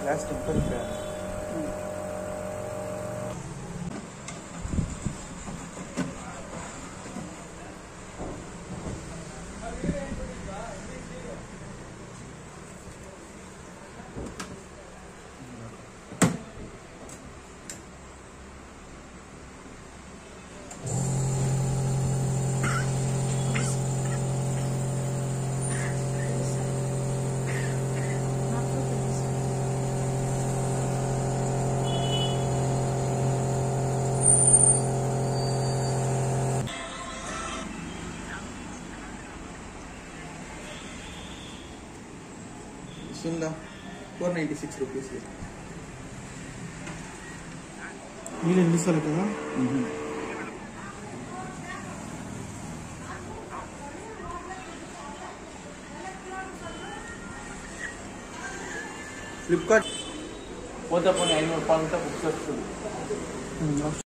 plastic bag. सिंध four नई six rupee वील मिस फ्लिपकार्ट पोता पोनी ईनूर रुपये बुक्स